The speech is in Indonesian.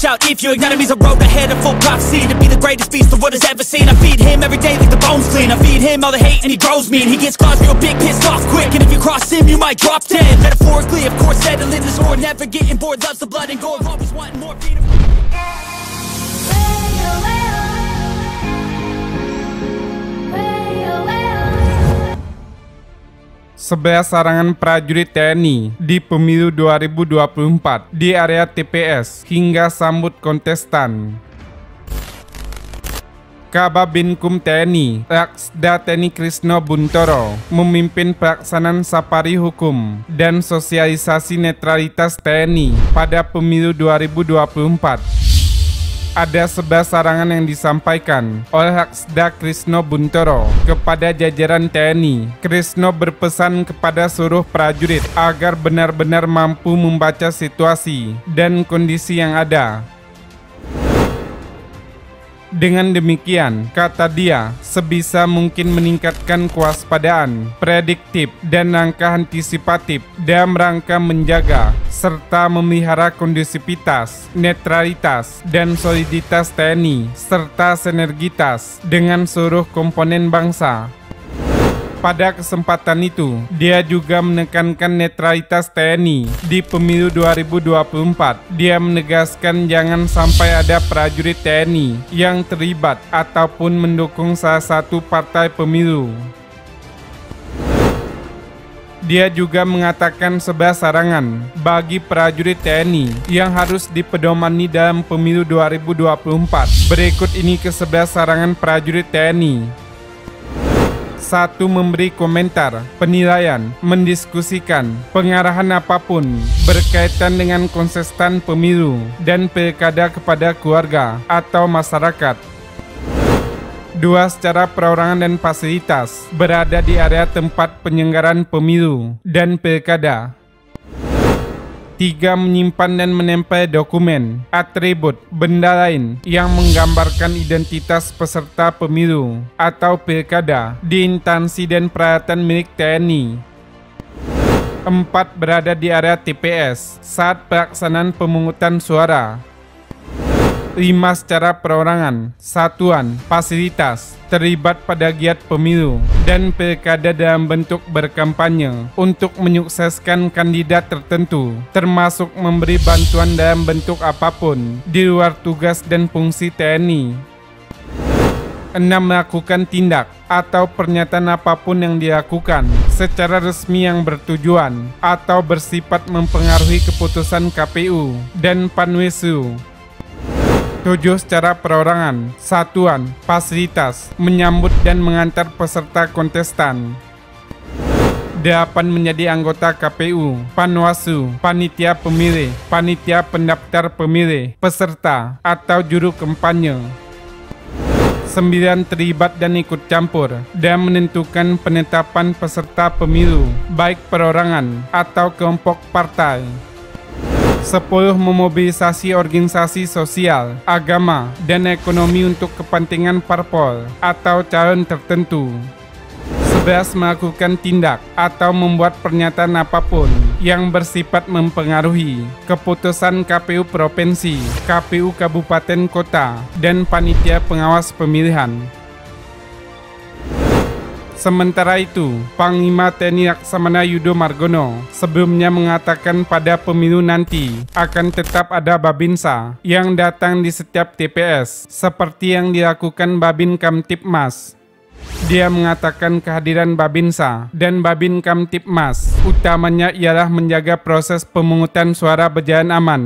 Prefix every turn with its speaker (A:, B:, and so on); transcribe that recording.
A: watch out if your enemy's a road ahead of full prophecy To be the greatest beast the world has ever seen. I feed him every day like the bones clean. I feed him all the hate and he grows me, and He gets claws real big, pissed off quick. And if you cross him, you might drop dead. Metaphorically, of course, settling this war. Never getting bored, loves the blood and gore. Always wanting more, freedom.
B: sebelah sarangan prajurit TNI di pemilu 2024 di area TPS hingga sambut kontestan. Kababinkum TNI, Raksda TNI Krisno Buntoro, memimpin pelaksanaan safari hukum dan sosialisasi netralitas TNI pada pemilu 2024 ada sebelas sarangan yang disampaikan oleh Haksda Krisno Buntoro kepada jajaran TNI. Krisno berpesan kepada seluruh prajurit agar benar-benar mampu membaca situasi dan kondisi yang ada dengan demikian, kata dia, sebisa mungkin meningkatkan kewaspadaan, prediktif, dan langkah antisipatif dalam rangka menjaga serta memelihara kondusivitas, netralitas, dan soliditas TNI, serta sinergitas dengan seluruh komponen bangsa. Pada kesempatan itu, dia juga menekankan netralitas TNI di pemilu 2024. Dia menegaskan jangan sampai ada prajurit TNI yang terlibat ataupun mendukung salah satu partai pemilu. Dia juga mengatakan sebelas sarangan bagi prajurit TNI yang harus dipedomani dalam pemilu 2024. Berikut ini ke sebelas sarangan prajurit TNI satu memberi komentar, penilaian, mendiskusikan, pengarahan apa pun berkaitan dengan konsisten pemilu dan pilkada kepada keluarga atau masyarakat. Dua secara perorangan dan fasilitas berada di area tempat penyelenggaraan pemilu dan pilkada Tiga menyimpan dan menempel dokumen, atribut, benda lain yang menggambarkan identitas peserta pemilu atau pilkada di instansi dan peralatan milik TNI. Empat berada di area TPS saat pelaksanaan pemungutan suara 5 secara perorangan, satuan, fasilitas, terlibat pada giat pemilu dan pilkada dalam bentuk berkampanye untuk menyukseskan kandidat tertentu, termasuk memberi bantuan dalam bentuk apa pun di luar tugas dan fungsi TNI. 6. Melakukan tindak atau pernyataan apa pun yang dilakukan secara resmi yang bertujuan atau bersifat mempengaruhi keputusan KPU dan Panwaslu 7. Secara perorangan, satuan, fasilitas, menyambut dan mengantar peserta kontestan. 8. Menjadi anggota KPU, Panwasu, Panitia Pemilih, Panitia Pendaftar Pemilih, Peserta, atau Juru Kampanye. 9. Terlibat dan ikut campur dan menentukan penetapan peserta pemilu, baik perorangan atau kelompok partai. 10. Memobilisasi organisasi sosial, agama, dan ekonomi untuk kepentingan parpol atau calon tertentu. 11. Melakukan tindak atau membuat pernyataan apa pun yang bersifat mempengaruhi keputusan KPU Provinsi, KPU Kabupaten Kota, dan Panitia Pengawas Pemilihan Sementara itu, Panglima TNI Laksamana Yudo Margono sebelumnya mengatakan pada pemilu nanti akan tetap ada Babinsa yang datang di setiap TPS seperti yang dilakukan Babin Kamtipmas. Dia mengatakan kehadiran Babinsa dan Babin Kamtipmas utamanya ialah menjaga proses pemungutan suara berjalan aman